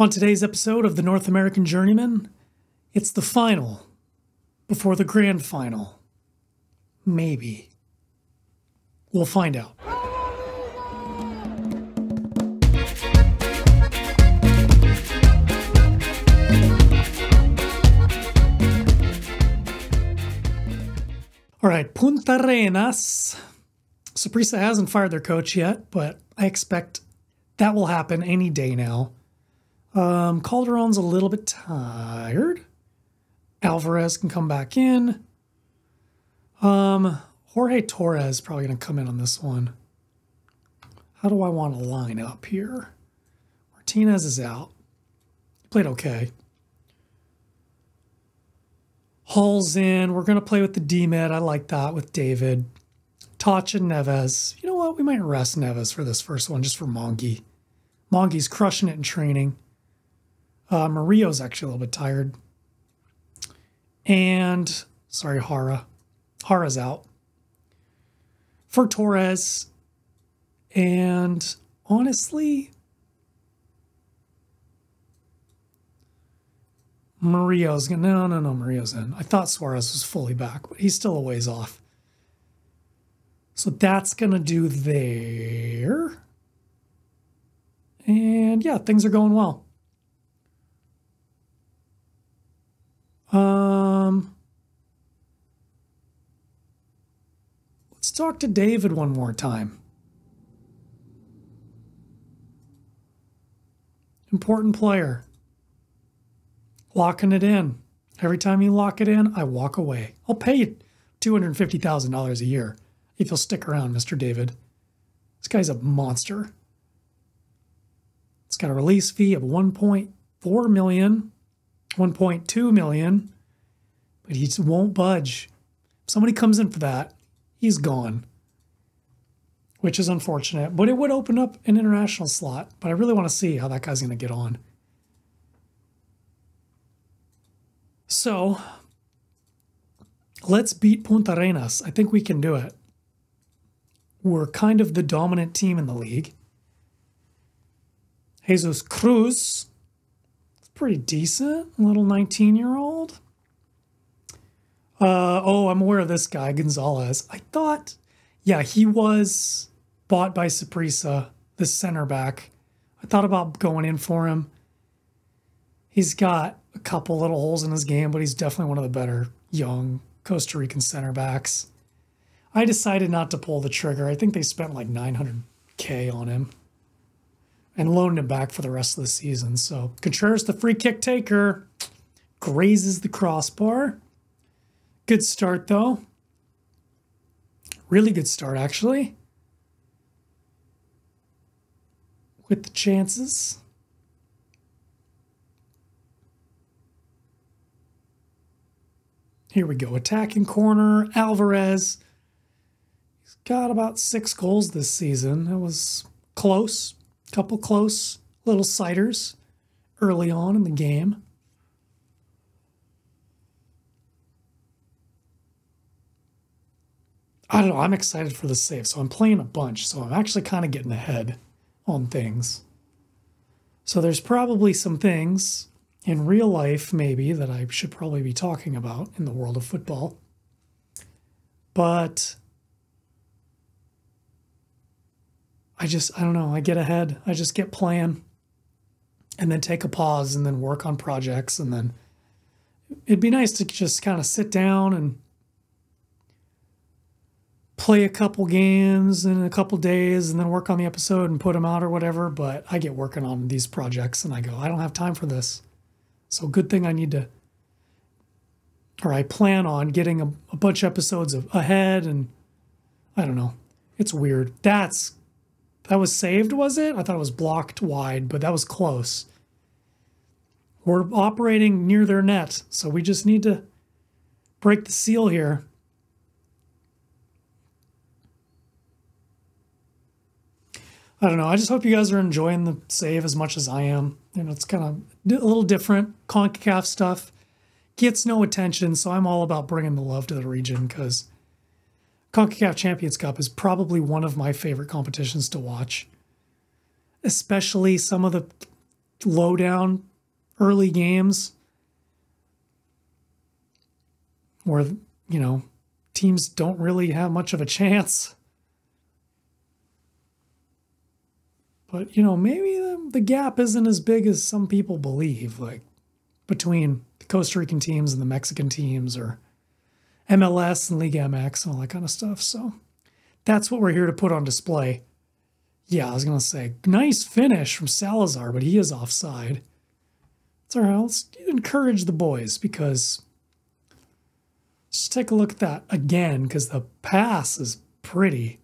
On today's episode of the North American Journeyman, it's the final before the grand final. Maybe. We'll find out. All right, Puntarenas. Saprissa hasn't fired their coach yet, but I expect that will happen any day now. Um, Calderon's a little bit tired. Alvarez can come back in. Um, Jorge Torres probably going to come in on this one. How do I want to line up here? Martinez is out. He played okay. Hall's in. We're going to play with the D-Mid. I like that with David. Touch and Neves. You know what? We might rest Neves for this first one, just for Mongi. Mongi's crushing it in training. Uh, Murillo's actually a little bit tired. And, sorry, Hara. Hara's out. For Torres. And honestly, Murillo's gonna no, no, no, Murillo's in. I thought Suarez was fully back, but he's still a ways off. So that's going to do there. And yeah, things are going well. Um, let's talk to David one more time. Important player. Locking it in. Every time you lock it in, I walk away. I'll pay you $250,000 a year if you'll stick around, Mr. David. This guy's a monster. It's got a release fee of 1.4 million 1.2 million, but he just won't budge. If somebody comes in for that, he's gone. Which is unfortunate, but it would open up an international slot. But I really want to see how that guy's going to get on. So let's beat Puntarenas. I think we can do it. We're kind of the dominant team in the league. Jesus Cruz pretty decent. Little 19 year old. Uh, oh, I'm aware of this guy, Gonzalez. I thought, yeah, he was bought by Saprissa, the center back. I thought about going in for him. He's got a couple little holes in his game, but he's definitely one of the better young Costa Rican center backs. I decided not to pull the trigger. I think they spent like 900K on him and loaned him back for the rest of the season. So Contreras, the free kick taker, grazes the crossbar. Good start, though. Really good start, actually. With the chances. Here we go. Attacking corner. Alvarez. He's got about six goals this season. It was close couple close little sighters early on in the game. I don't know. I'm excited for the save. So I'm playing a bunch. So I'm actually kind of getting ahead on things. So there's probably some things in real life, maybe, that I should probably be talking about in the world of football. But I just, I don't know, I get ahead. I just get playing and then take a pause and then work on projects. And then it'd be nice to just kind of sit down and play a couple games in a couple days and then work on the episode and put them out or whatever. But I get working on these projects and I go, I don't have time for this. So good thing I need to, or I plan on getting a, a bunch of episodes of ahead and I don't know. It's weird. That's that was saved, was it? I thought it was blocked wide, but that was close. We're operating near their net, so we just need to break the seal here. I don't know. I just hope you guys are enjoying the save as much as I am. You know, it's kind of a little different. CONCACAF stuff gets no attention, so I'm all about bringing the love to the region because CONCACAF Champions Cup is probably one of my favorite competitions to watch. Especially some of the lowdown early games where, you know, teams don't really have much of a chance. But, you know, maybe the, the gap isn't as big as some people believe, like between the Costa Rican teams and the Mexican teams or MLS and Liga MX and all that kind of stuff. So that's what we're here to put on display. Yeah, I was going to say, nice finish from Salazar, but he is offside. It's all right. Let's encourage the boys because let's take a look at that again because the pass is pretty.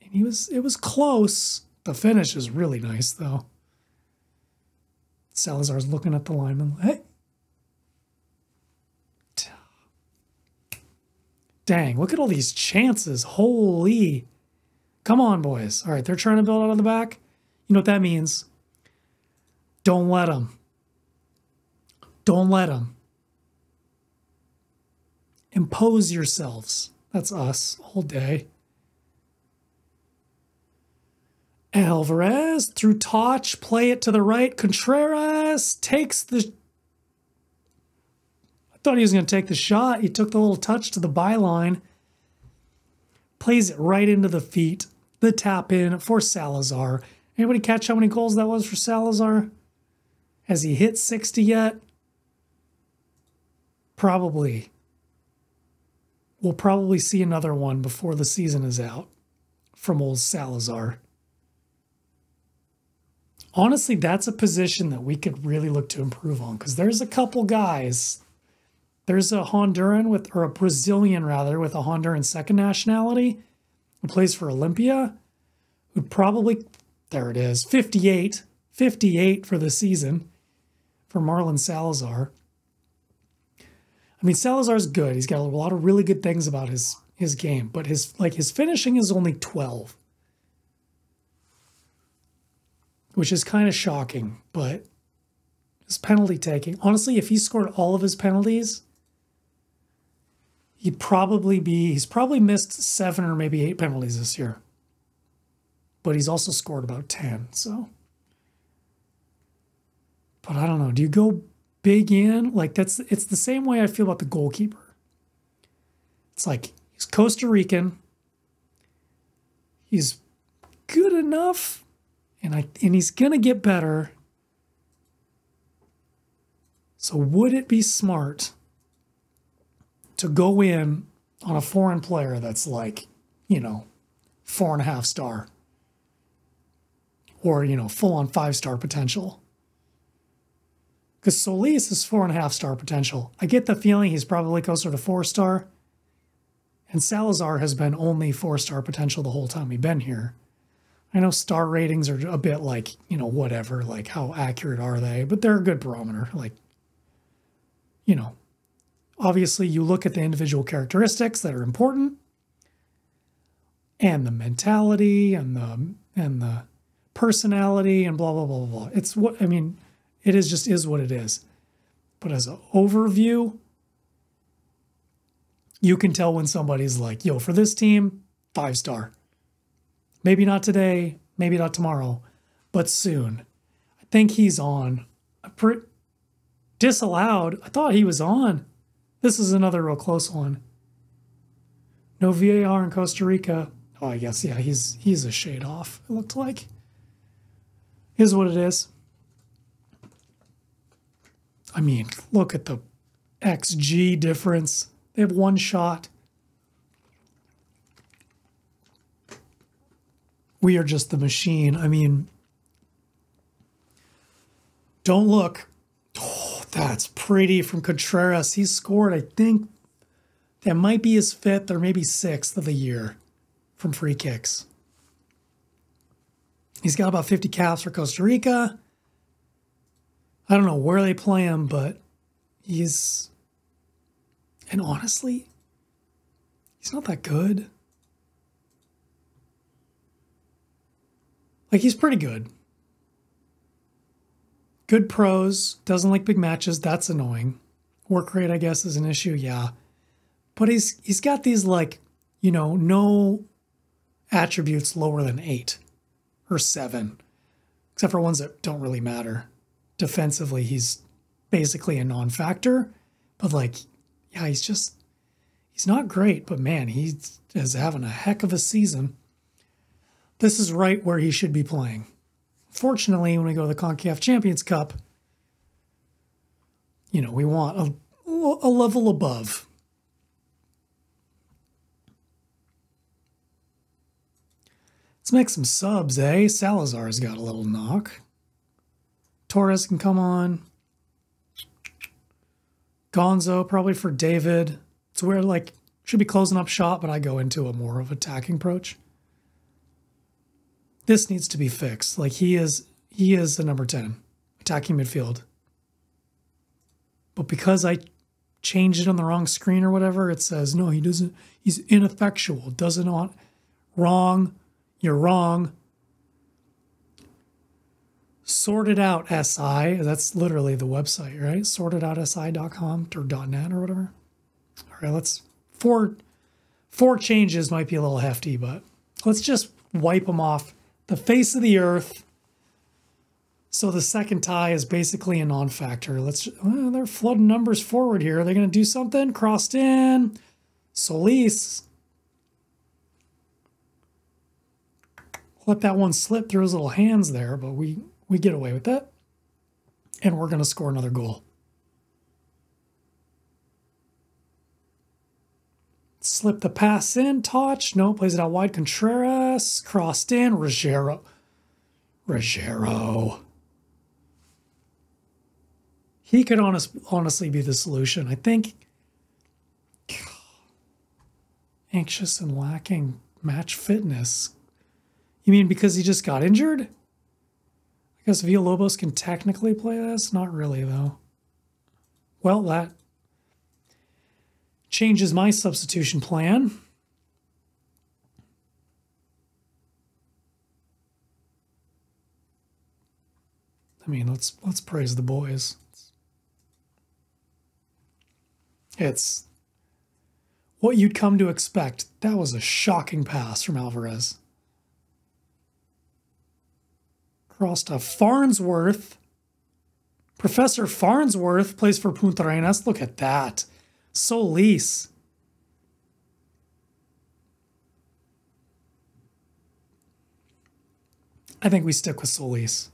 And he was, it was close. The finish is really nice though. Salazar's looking at the lineman. Hey. Dang, look at all these chances. Holy. Come on, boys. All right, they're trying to build out of the back. You know what that means? Don't let them. Don't let them. Impose yourselves. That's us all day. Alvarez through touch, play it to the right. Contreras takes the. Thought he was going to take the shot. He took the little touch to the byline, plays it right into the feet. The tap in for Salazar. Anybody catch how many goals that was for Salazar? Has he hit 60 yet? Probably. We'll probably see another one before the season is out from old Salazar. Honestly, that's a position that we could really look to improve on because there's a couple guys. There's a Honduran with, or a Brazilian rather, with a Honduran second nationality who plays for Olimpia, who probably, there it is, 58, 58 for the season for Marlon Salazar. I mean, Salazar's good. He's got a lot of really good things about his his game, but his like his finishing is only 12. Which is kind of shocking, but his penalty taking. Honestly, if he scored all of his penalties, he'd probably be he's probably missed 7 or maybe 8 penalties this year. But he's also scored about 10, so but I don't know. Do you go big in. Like that's it's the same way I feel about the goalkeeper. It's like he's Costa Rican. He's good enough and I and he's going to get better. So would it be smart to go in on a foreign player that's like, you know, four and a half star or, you know, full on five star potential? Because Solis is four and a half star potential. I get the feeling he's probably closer to four star. And Salazar has been only four star potential the whole time we've been here. I know star ratings are a bit like, you know, whatever, like how accurate are they? But they're a good barometer. Like, you know, obviously you look at the individual characteristics that are important and the mentality and the and the personality and blah blah blah blah. It's what I mean, it is just is what it is. But as an overview, you can tell when somebody's like, yo, for this team, five star. Maybe not today, maybe not tomorrow, but soon. I think he's on. Pre- disallowed. I thought he was on. This is another real close one. No VAR in Costa Rica. Oh, I guess yeah, he's he's a shade off. It looked like. Is what it is. I mean, look at the XG difference. They have one shot. We are just the machine. I mean, don't look. Oh, that's pretty from Contreras. He's scored, I think, that might be his fifth or maybe sixth of the year from free kicks. He's got about 50 caps for Costa Rica. I don't know where they play him, but he's. And honestly, he's not that good. Like, he's pretty good. Good pros, doesn't like big matches. That's annoying. Work rate, I guess, is an issue. Yeah. But he's he's got these like, you know, no attributes lower than eight or seven, except for ones that don't really matter. defensively, he's basically a non factor. But like, yeah, he's just, he's not great, but man, he is having a heck of a season. This is right where he should be playing. Fortunately, when we go to the CONCACAF Champions Cup, you know, we want a, a level above. Let's make some subs, eh? Salazar's got a little knock. Torres can come on. Gonzo, probably for David. It's where, like, should be closing up shop, but I go into a more of attacking approach. This needs to be fixed. Like, he is, he is the number 10, attacking midfield. But because I changed it on the wrong screen or whatever, it says, no, he doesn't, he's ineffectual, doesn't want, wrong you're wrong. Sorted out SI, that's literally the website, right? Sortitoutsi.com or .net or whatever. All right, let's four four changes might be a little hefty, but let's just wipe them off the face of the earth. So the second tie is basically a non-factor. Let's well, they're flooding numbers forward here. Are they going to do something? Crossed in. Solis let that one slip through his little hands there, but we, we get away with that. And we're going to score another goal. Slip the pass in, touch. No, plays it out wide. Contreras, crossed in. Rogero. Rogero. He could honest, honestly be the solution. I think anxious and lacking match fitness you mean because he just got injured? I guess Villalobos can technically play this? Not really, though. Well, that changes my substitution plan. I mean, let's let's praise the boys. It's what you'd come to expect. That was a shocking pass from Alvarez. Cross to Farnsworth. Professor Farnsworth plays for Puntarenas. Look at that. Solis. I think we stick with Solis.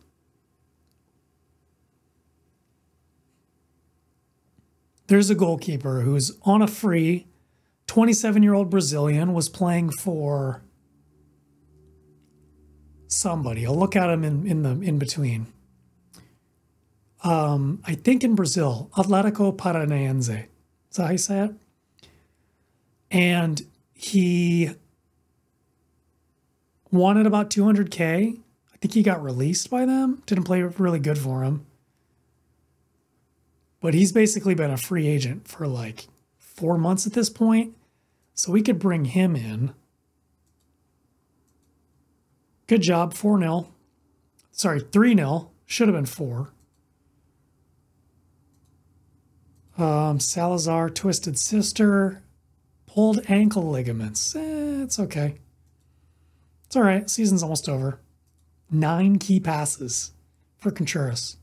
There's a goalkeeper who's on a free, 27 year old Brazilian, was playing for somebody. I'll look at him in, in the in between. Um, I think in Brazil, Atletico Paranaense. Is that how you say it? And he wanted about 200K. I think he got released by them. Didn't play really good for him. But he's basically been a free agent for like four months at this point. So we could bring him in Good job. 4 0. Sorry, 3 0. Should have been 4. Um, Salazar, twisted sister, pulled ankle ligaments. Eh, it's okay. It's all right. Season's almost over. Nine key passes for Contreras.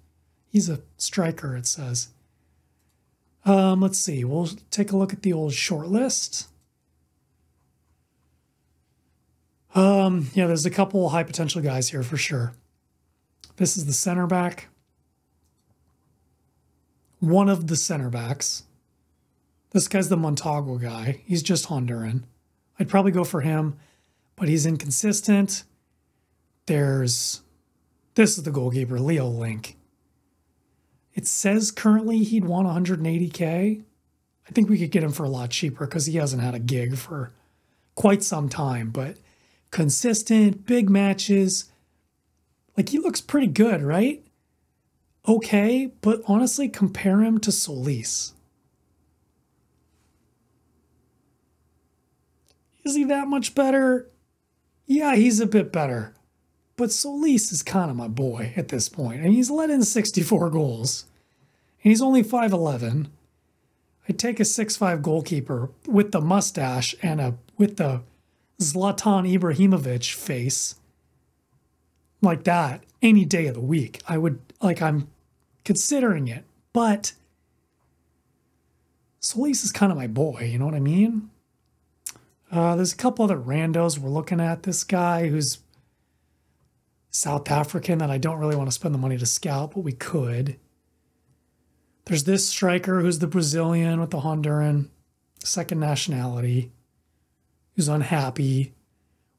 He's a striker, it says. Um, let's see. We'll take a look at the old short list. Um, yeah, there's a couple high potential guys here for sure. This is the center back. One of the center backs. This guy's the Montalvo guy. He's just Honduran. I'd probably go for him, but he's inconsistent. There's this is the goalkeeper, Leo Link. It says currently he'd want 180k. I think we could get him for a lot cheaper because he hasn't had a gig for quite some time, but consistent, big matches. Like he looks pretty good, right? Okay, but honestly, compare him to Solis. Is he that much better? Yeah, he's a bit better. But Solis is kind of my boy at this point. And he's let in 64 goals. And he's only 5'11. I'd take a 6'5 goalkeeper with the mustache and a with the Zlatan Ibrahimovic face like that any day of the week. I would like I'm considering it. But Solis is kind of my boy, you know what I mean? Uh, there's a couple other randos we're looking at. This guy who's South African that I don't really want to spend the money to scout, but we could. There's this striker who's the Brazilian with the Honduran second nationality, who's unhappy,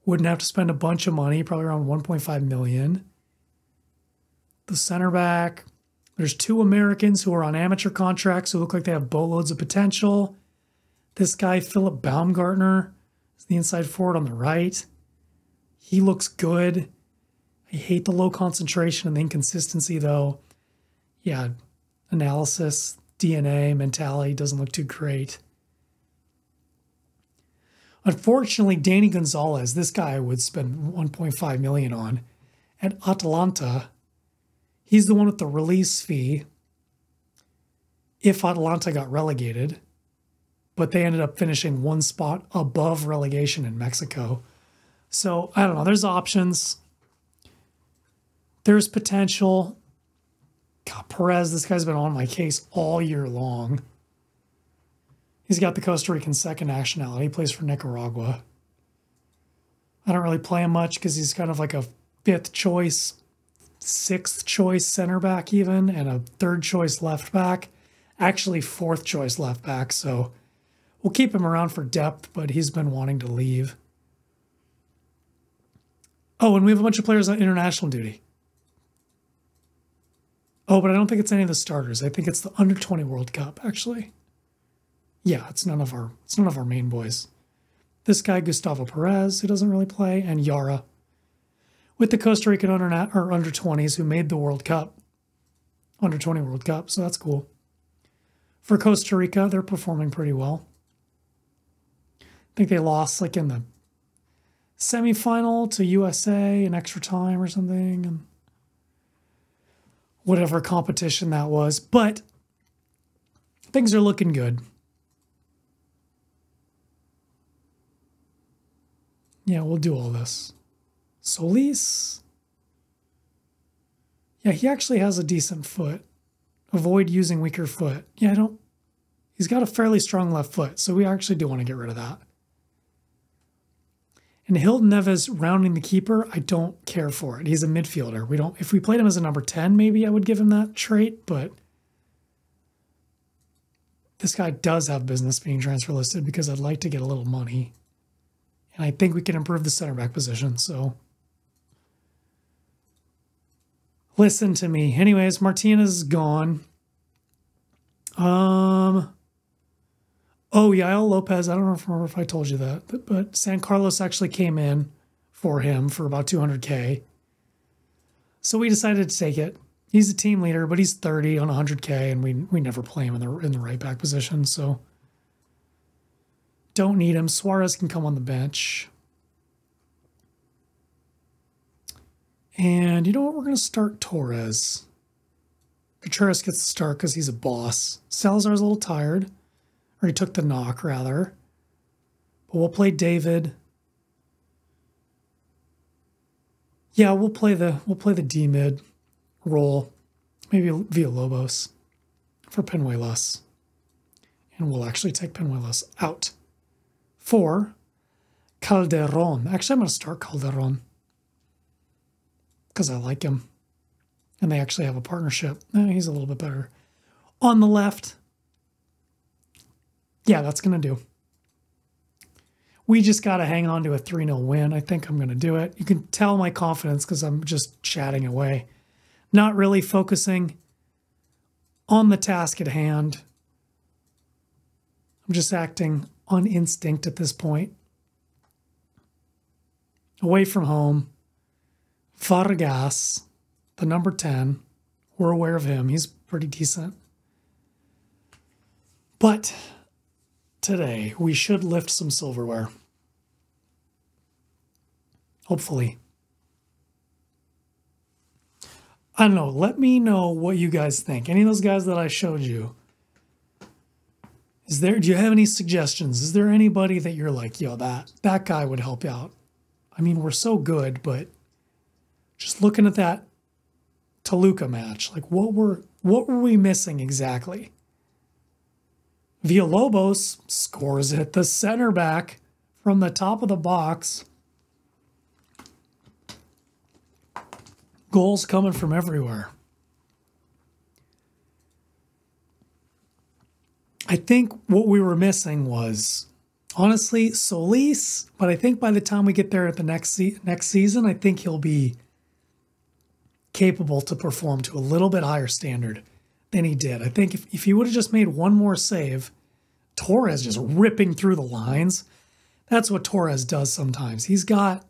wouldn't have to spend a bunch of money, probably around 1.5 million. The center back, there's two Americans who are on amateur contracts who look like they have boatloads of potential. This guy, Philip Baumgartner, is the inside forward on the right. He looks good. I hate the low concentration and the inconsistency, though. Yeah, analysis, DNA, mentality doesn't look too great. Unfortunately, Danny Gonzalez, this guy I would spend 1.5 million on at Atalanta. He's the one with the release fee if Atalanta got relegated, but they ended up finishing one spot above relegation in Mexico. So I don't know. There's options. There's potential. God, Perez, this guy's been on my case all year long. He's got the Costa Rican second nationality. He plays for Nicaragua. I don't really play him much because he's kind of like a fifth choice, sixth choice center back, even, and a third choice left back. Actually, fourth choice left back. So we'll keep him around for depth, but he's been wanting to leave. Oh, and we have a bunch of players on international duty. Oh, but I don't think it's any of the starters. I think it's the under 20 World Cup, actually. Yeah, it's none of our it's none of our main boys. This guy, Gustavo Perez, who doesn't really play, and Yara. With the Costa Rican under or under 20s who made the World Cup. Under 20 World Cup, so that's cool. For Costa Rica, they're performing pretty well. I think they lost like in the semifinal to USA in extra time or something. And whatever competition that was. But things are looking good. Yeah, we'll do all this. Solis. Yeah, he actually has a decent foot. Avoid using weaker foot. Yeah, I don't. He's got a fairly strong left foot, so we actually do want to get rid of that. And Hilton Neves rounding the keeper, I don't care for it. He's a midfielder. We don't if we played him as a number 10, maybe I would give him that trait, but this guy does have business being transfer listed because I'd like to get a little money. And I think we can improve the center back position, so listen to me. Anyways, Martinez is gone. Um Oh, Yael Lopez. I don't remember if I told you that, but San Carlos actually came in for him for about 200K. So we decided to take it. He's a team leader, but he's 30 on 100K, and we we never play him in the in the right back position. So don't need him. Suarez can come on the bench. And you know what? We're going to start Torres. Contreras gets the start because he's a boss. Salazar's a little tired or he took the knock rather. But we'll play David. Yeah, we'll play the we'll play the D mid role, maybe Villalobos for Penuelas. And we'll actually take Penuelas out for Calderon. Actually, I'm going to start Calderon because I like him. And they actually have a partnership. Eh, he's a little bit better. On the left, yeah, that's going to do. We just got to hang on to a 3 0 win. I think I'm going to do it. You can tell my confidence because I'm just chatting away, not really focusing on the task at hand. I'm just acting on instinct at this point. Away from home, Vargas, the number 10, we're aware of him. He's pretty decent. But today, we should lift some silverware. Hopefully. I don't know. Let me know what you guys think. Any of those guys that I showed you. Is there do you have any suggestions? Is there anybody that you're like, yo, that that guy would help out? I mean, we're so good, but just looking at that Toluca match, like what were What were we missing exactly? Villalobos scores it, the center back from the top of the box. Goals coming from everywhere. I think what we were missing was honestly Solis, but I think by the time we get there at the next se- next season, I think he'll be capable to perform to a little bit higher standard than he did. I think if, if he would have just made one more save, Torres just ripping through the lines. That's what Torres does sometimes. He's got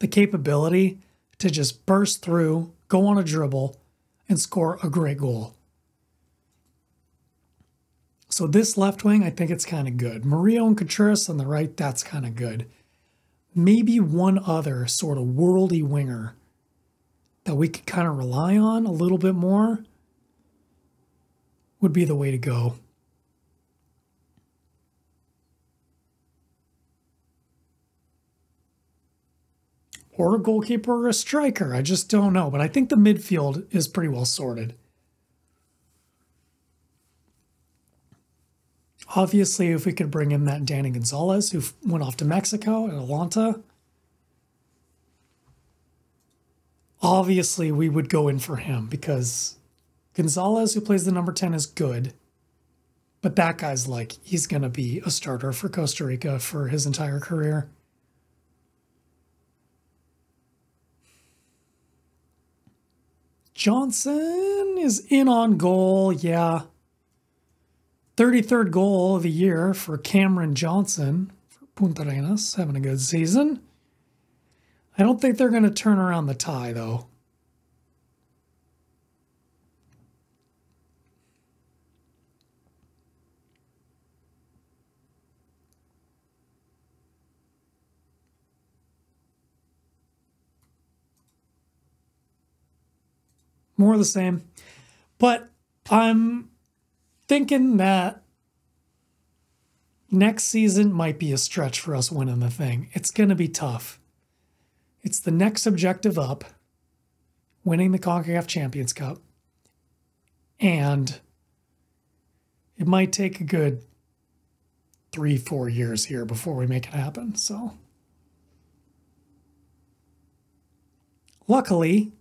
the capability to just burst through, go on a dribble, and score a great goal. So this left wing, I think it's kind of good. Murillo and Contreras on the right, that's kind of good. Maybe one other sort of worldy winger that we could kind of rely on a little bit more would be the way to go. Or a goalkeeper or a striker. I just don't know. But I think the midfield is pretty well sorted. Obviously, if we could bring in that Danny Gonzalez who went off to Mexico at Atlanta, obviously we would go in for him because Gonzalez, who plays the number 10, is good. But that guy's like, he's going to be a starter for Costa Rica for his entire career. Johnson is in on goal. Yeah. 33rd goal of the year for Cameron Johnson for Puntarenas, having a good season. I don't think they're going to turn around the tie, though. More of the same. But I'm thinking that next season might be a stretch for us winning the thing. It's going to be tough. It's the next objective up, winning the CONCACAF Champions Cup. And it might take a good three, four years here before we make it happen. So, luckily,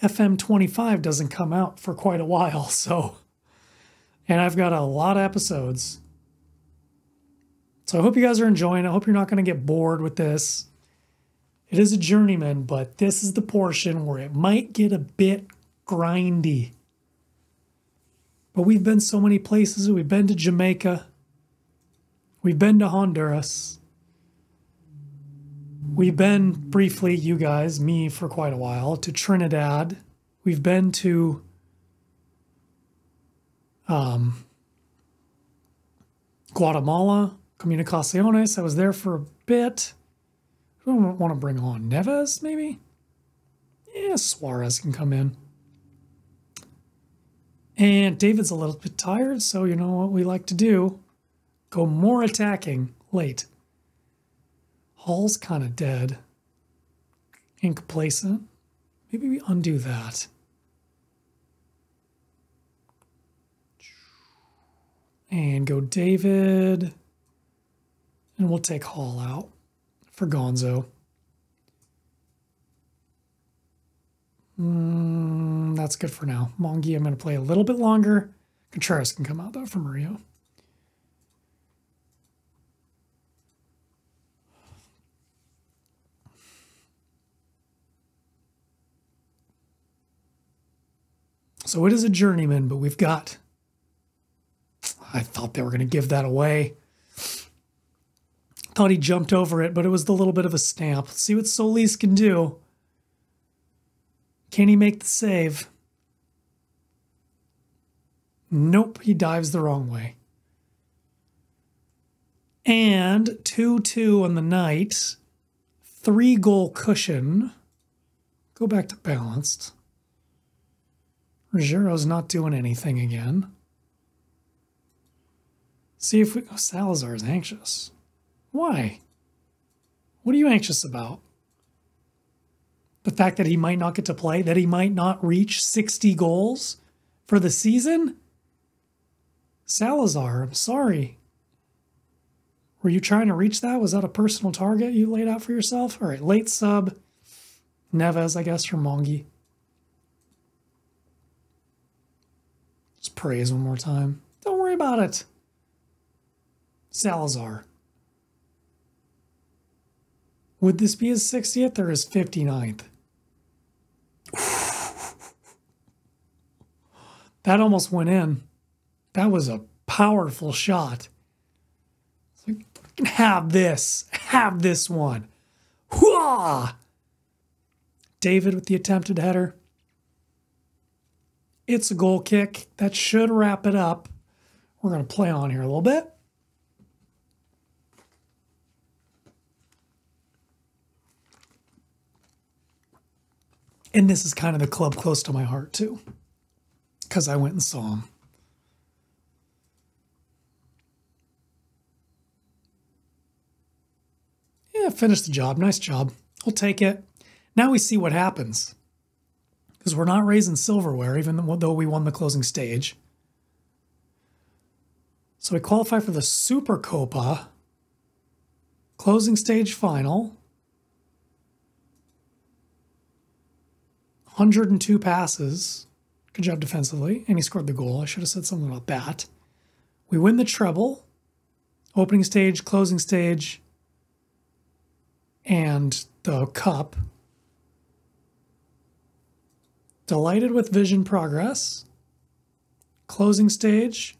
FM25 doesn't come out for quite a while. So, and I've got a lot of episodes. So I hope you guys are enjoying. I hope you're not going to get bored with this. It is a journeyman, but this is the portion where it might get a bit grindy. But we've been so many places. We've been to Jamaica. We've been to Honduras. We've been briefly, you guys, me for quite a while, to Trinidad. We've been to um, Guatemala, Comunicaciones. I was there for a bit. I don't want to bring on Neves, maybe? Yeah, Suarez can come in. And David's a little bit tired, so you know what we like to do? Go more attacking late. Hall's kind of dead. Incomplacent. Maybe we undo that. and go David. And we'll take Hall out for Gonzo. Mm, that's good for now. Mongi, I'm going to play a little bit longer. Contreras can come out though for Murillo. So it is a journeyman, but we've got I thought they were going to give that away. Thought he jumped over it, but it was the little bit of a stamp. Let's see what Solis can do. Can he make the save? Nope, he dives the wrong way. And 2 2 on the night. Three goal cushion. Go back to balanced. Rogero's not doing anything again. See if we. Oh, Salazar is anxious. Why? What are you anxious about? The fact that he might not get to play, that he might not reach 60 goals for the season? Salazar, I'm sorry. Were you trying to reach that? Was that a personal target you laid out for yourself? All right, late sub. Neves, I guess, for Mongi. Just praise one more time. Don't worry about it. Salazar. Would this be his 60th or his 59th? that almost went in. That was a powerful shot. Have this. Have this one. Hooah! David with the attempted header. It's a goal kick. That should wrap it up. We're going to play on here a little bit. And this is kind of the club close to my heart, too, because I went and saw him. Yeah, finished the job. Nice job. We'll take it. Now we see what happens. Because we're not raising silverware, even though we won the closing stage. So we qualify for the Super Copa closing stage final. 102 passes. Good job defensively. And he scored the goal. I should have said something about that. We win the treble. Opening stage, closing stage, and the cup. Delighted with vision progress. Closing stage.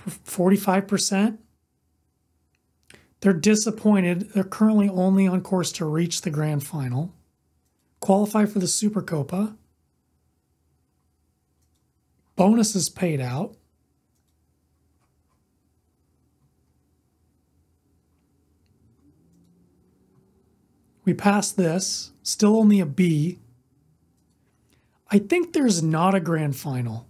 45%. They're disappointed. They're currently only on course to reach the grand final, qualify for the Super Copa. Bonuses paid out. We passed this, still only a B. I think there's not a grand final.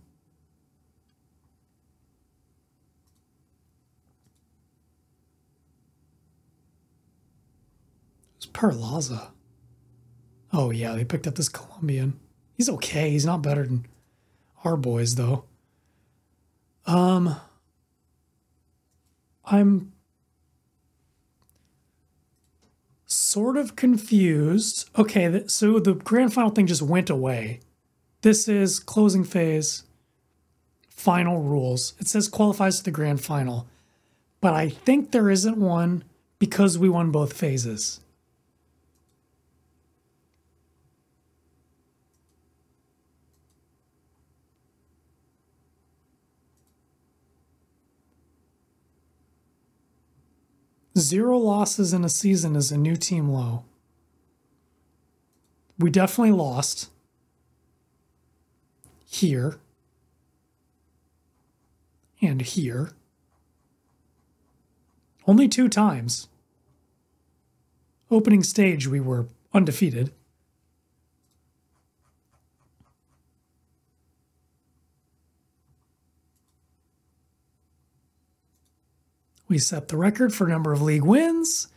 Perlaza. Oh yeah, they picked up this Colombian. He's okay. He's not better than our boys though. Um I'm sort of confused. Okay, so the grand final thing just went away. This is closing phase, final rules. It says qualifies to the grand final, but I think there isn't one because we won both phases. Zero losses in a season is a new team low. We definitely lost here and here. Only two times. Opening stage, we were undefeated. We set the record for number of league wins,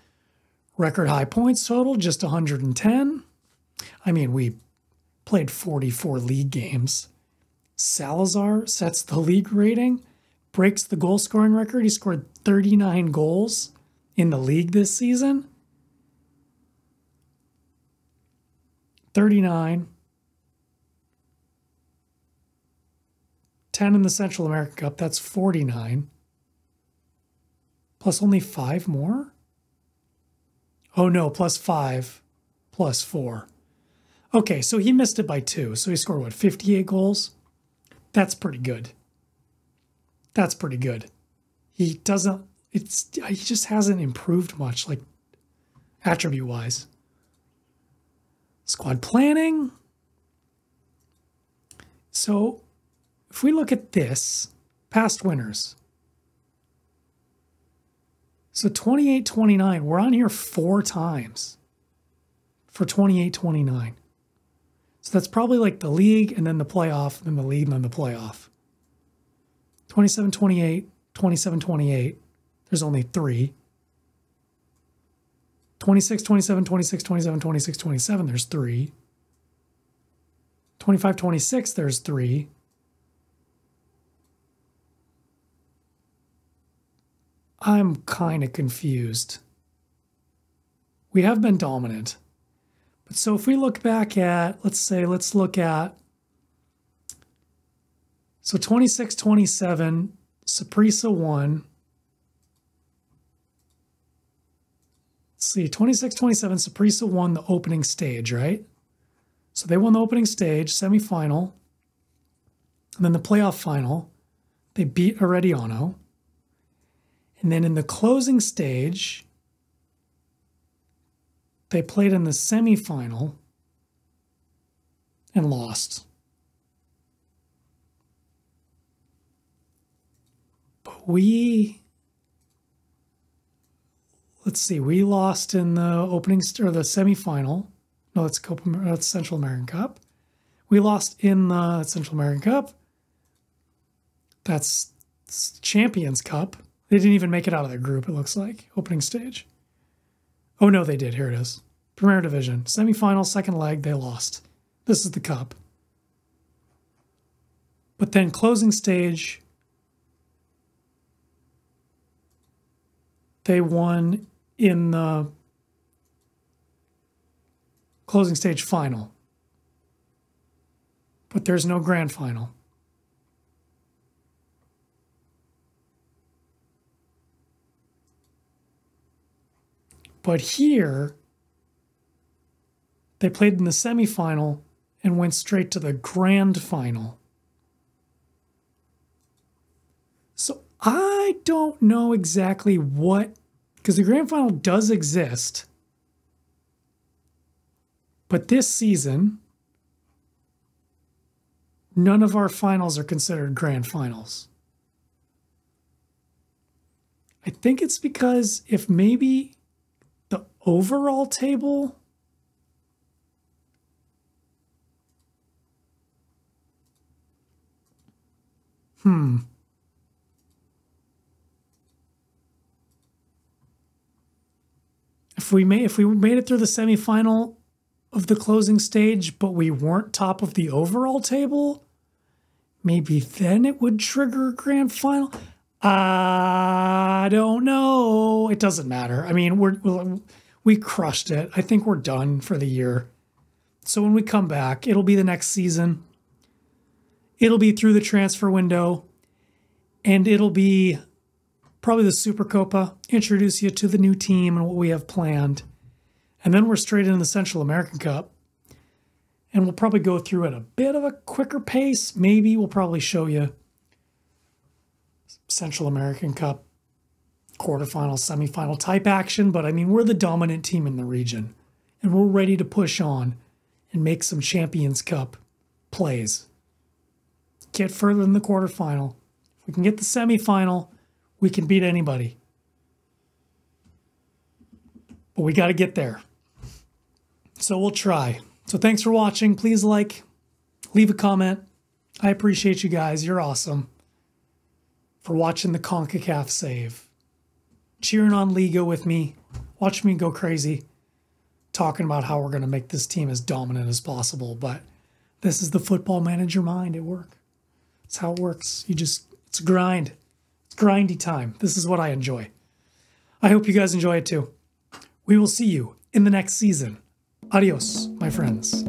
record high points total, just 110. I mean, we played 44 league games. Salazar sets the league rating, breaks the goal scoring record. He scored 39 goals in the league this season. 39. 10 in the Central American Cup, that's 49 plus only five more? Oh no, plus five, plus four. Okay, so he missed it by two. So he scored what, 58 goals? That's pretty good. That's pretty good. He doesn't, it's, he just hasn't improved much, like attribute wise. Squad planning. So if we look at this, past winners, so 28 29, we're on here four times for 28 29. So that's probably like the league and then the playoff, then the league and then the playoff. 27 28, 27 28. There's only three. 26 27, 26 27, 26 27. There's three. 25 26, there's three. I'm kind of confused. We have been dominant. But so if we look back at, let's say, let's look at, so 26 27, Saprissa won. Let's see, 26 27, Saprissa won the opening stage, right? So they won the opening stage, semifinal, and then the playoff final. They beat Herediano. And then in the closing stage, they played in the semifinal and lost. But we, let's see, we lost in the opening or the semifinal. No, that's Copa, that's Central American Cup. We lost in the Central American Cup. That's Champions Cup. They didn't even make it out of their group, it looks like, opening stage. Oh, no, they did. Here it is. Premier Division. Semifinal, second leg, they lost. This is the cup. But then closing stage, they won in the closing stage final. But there's no grand final. But here, they played in the semifinal and went straight to the grand final. So I don't know exactly what, because the grand final does exist. But this season, none of our finals are considered grand finals. I think it's because if maybe overall table hmm if we made if we made it through the semifinal of the closing stage but we weren't top of the overall table maybe then it would trigger grand final I don't know. It doesn't matter. I mean, we're we crushed it. I think we're done for the year. So when we come back, it'll be the next season. It'll be through the transfer window, and it'll be probably the Supercopa. Introduce you to the new team and what we have planned, and then we're straight into the Central American Cup. And we'll probably go through at a bit of a quicker pace. Maybe we'll probably show you Central American Cup quarterfinal, semifinal type action, but I mean, we're the dominant team in the region and we're ready to push on and make some Champions Cup plays. Get further than the quarterfinal. If we can get the semifinal, we can beat anybody. But we got to get there. So we'll try. So thanks for watching. Please like, leave a comment. I appreciate you guys. You're awesome for watching the CONCACAF save. Cheering on Liga with me. Watch me go crazy talking about how we're going to make this team as dominant as possible. But this is the football manager mind at work. It's how it works. You just, it's a grind. It's grindy time. This is what I enjoy. I hope you guys enjoy it too. We will see you in the next season. Adios, my friends.